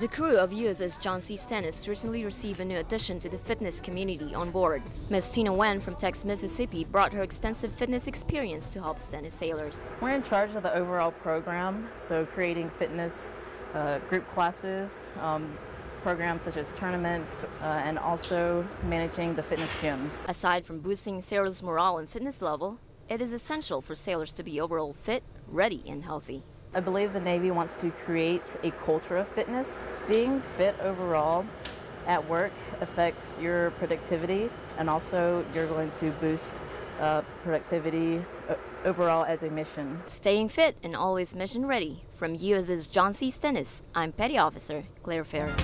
The crew of USS John C. Stennis recently received a new addition to the fitness community on board. Ms. Tina Nguyen from Texas, Mississippi brought her extensive fitness experience to help Stennis sailors. We're in charge of the overall program, so creating fitness uh, group classes, um, programs such as tournaments, uh, and also managing the fitness gyms. Aside from boosting sailors' morale and fitness level, it is essential for sailors to be overall fit, ready, and healthy. I believe the Navy wants to create a culture of fitness. Being fit overall at work affects your productivity and also you're going to boost uh, productivity uh, overall as a mission. Staying fit and always mission ready. From USS John C. Stennis, I'm Petty Officer Claire Farrer.